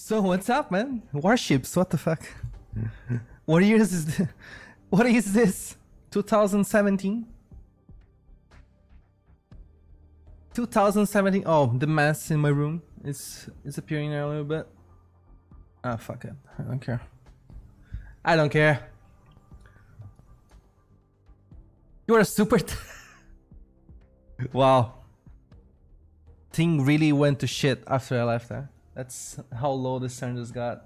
So what's up, man? Warships, what the fuck? what year is this? What is this? 2017? 2017. Oh, the mess in my room is is appearing a little bit. Ah, fuck it. I don't care. I don't care. You're a super. wow. Thing really went to shit after I left there. That's how low this the standards got.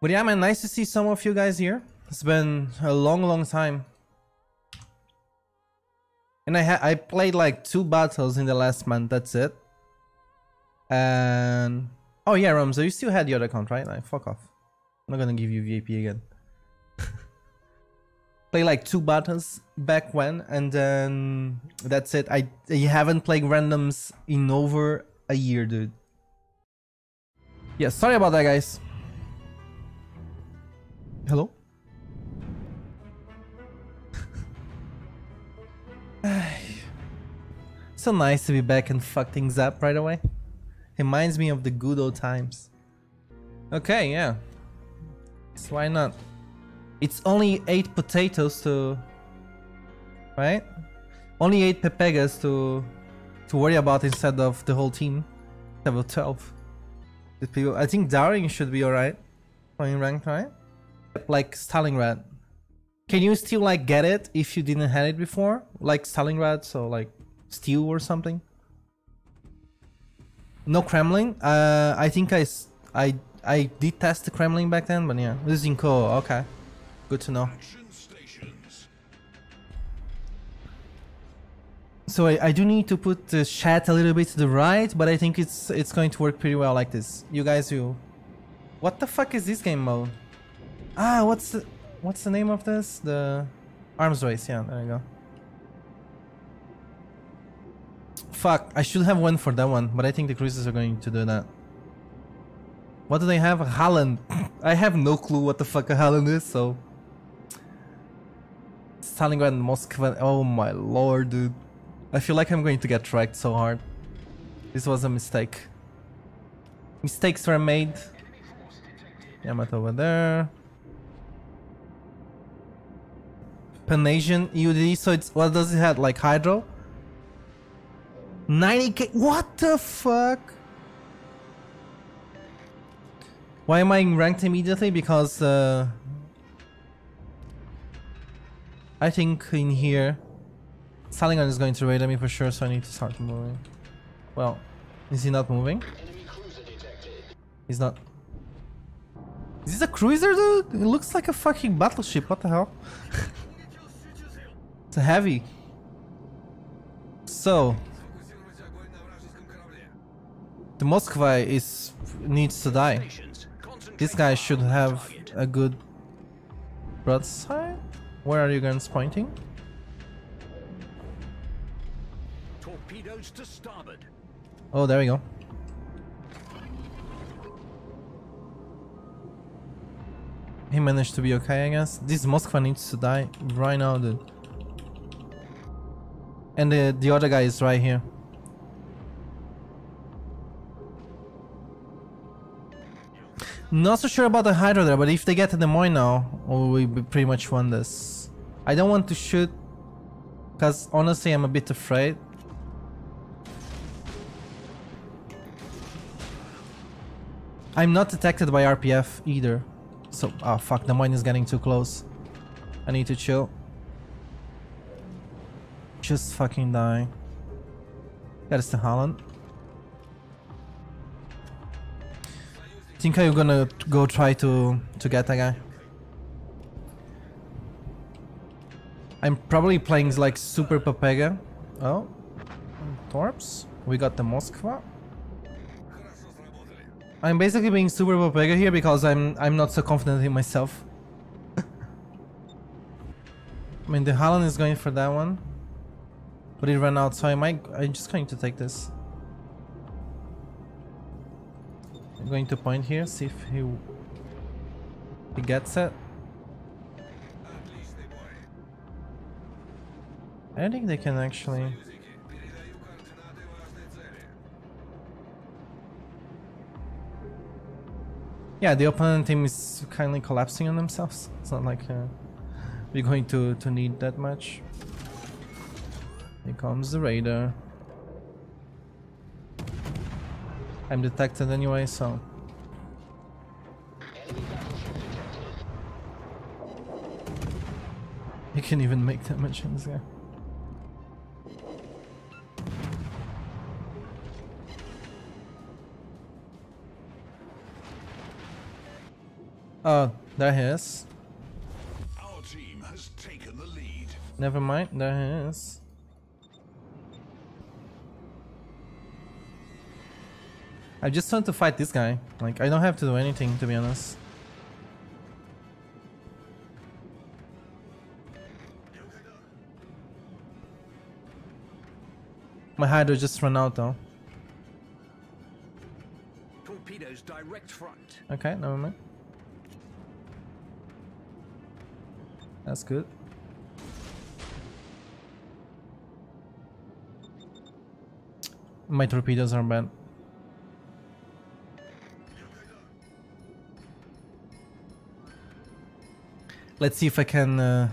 But yeah, man, nice to see some of you guys here. It's been a long, long time. And I I played like two battles in the last month, that's it. And... Oh yeah, Ramzo, you still had other account, right? Like, fuck off. I'm not gonna give you VIP again. Play like two battles back when, and then that's it. I, I haven't played randoms in over a year, dude. Yeah, sorry about that, guys. Hello? so nice to be back and fuck things up right away. Reminds me of the good old times. Okay, yeah. So why not? It's only 8 potatoes to... Right? Only 8 pepegas to to worry about instead of the whole team. Level 12. People, I think Daring should be alright. Playing ranked, right? Like Stalingrad. Can you still like get it if you didn't have it before? Like Stalingrad, so like steel or something? No Kremlin? Uh, I think I, I, I did test the Kremlin back then, but yeah. This is in Okay. Good to know. So I, I do need to put the chat a little bit to the right, but I think it's it's going to work pretty well like this. You guys, you... What the fuck is this game mode? Ah, what's the... What's the name of this? The... Arms race, yeah, there you go. Fuck, I should have one for that one, but I think the cruisers are going to do that. What do they have? Holland. I have no clue what the fuck a Holland is, so... Stalingrad and Moscow. Oh my lord, dude. I feel like I'm going to get tracked so hard. This was a mistake. Mistakes were made. Yamato over there. Panasian UD, so it's what does it have? Like Hydro? 90k what the fuck? Why am I ranked immediately? Because uh, I think in here Stalingrad is going to raid me for sure, so I need to start moving. Well, is he not moving? He's not. Is this a cruiser, dude? It looks like a fucking battleship. What the hell? it's heavy. So, the Moskva is needs to die. This guy should have a good broadside. Where are you guns pointing? To starboard. Oh, there we go. He managed to be okay, I guess. This Moskva needs to die right now, dude. And the, the other guy is right here. Not so sure about the Hydra there, but if they get to the Moy now, we pretty much won this. I don't want to shoot, because honestly I'm a bit afraid. I'm not detected by RPF either. So, oh fuck, the mine is getting too close. I need to chill. Just fucking die. That is the Holland. Think I'm gonna go try to to get that guy? I'm probably playing like Super Pepega. Oh, Torps. We got the Moskva. I'm basically being super Pepega here because I'm I'm not so confident in myself. I mean the Holland is going for that one. But it ran out, so I might I'm just going to take this. I'm going to point here, see if he he gets it. I don't think they can actually Yeah, the opponent team is kindly collapsing on themselves. It's not like uh, we're going to, to need that much. Here comes the radar. I'm detected anyway, so... You can even make damage in this guy. Oh, there he is. Our team has taken the lead. Never mind, there he is. I just want to fight this guy. Like, I don't have to do anything, to be honest. My hydro just ran out though. Torpedoes direct front. Okay, never mind. That's good. My torpedoes are bad. Let's see if I can uh,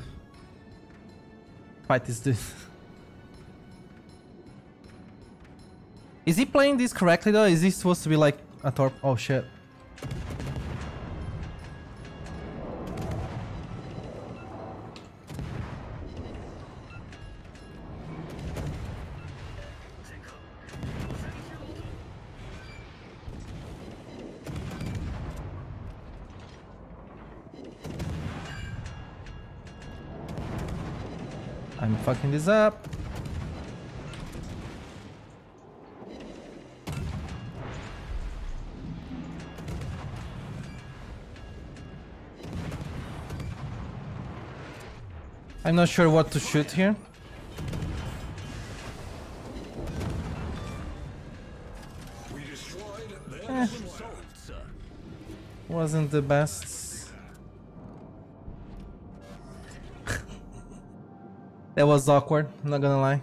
fight this dude. Is he playing this correctly though? Is he supposed to be like a torp? Oh shit. I'm fucking this up. I'm not sure what to shoot here. We destroyed their Eh. problem solved, sir. Wasn't the best. That was awkward, I'm not gonna lie.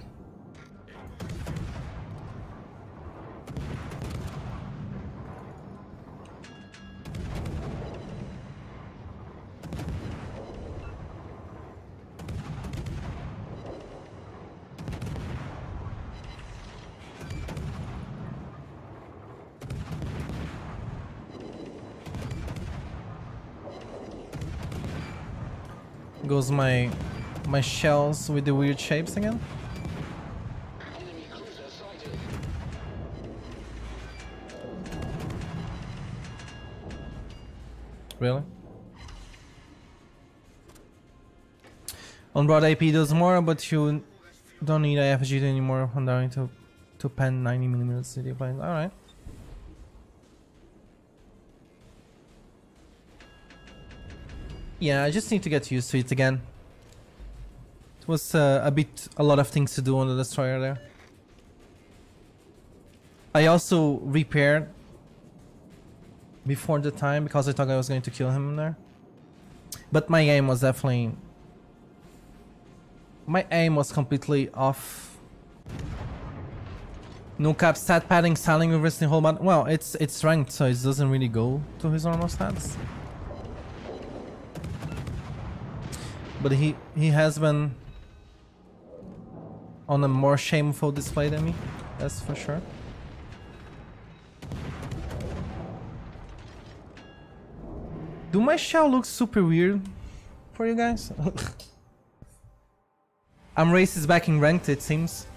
Goes my my shells with the weird shapes again. Really? On broad AP does more, but you don't need IFG anymore on down to to pen 90 millimeters city plane. Alright. Yeah, I just need to get used to it again. It was uh, a bit, a lot of things to do on the destroyer there. I also repaired before the time because I thought I was going to kill him there. But my aim was definitely... My aim was completely off. No cap stat padding, styling, reversing whole button. Well, it's it's ranked, so it doesn't really go to his normal stats. But he he has been on a more shameful display than me, that's for sure. Do my shell look super weird for you guys? I'm racist back in ranked, it seems.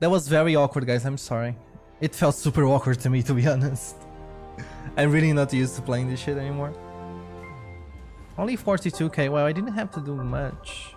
That was very awkward, guys. I'm sorry. It felt super awkward to me, to be honest. I'm really not used to playing this shit anymore. Only 42k. Well, I didn't have to do much.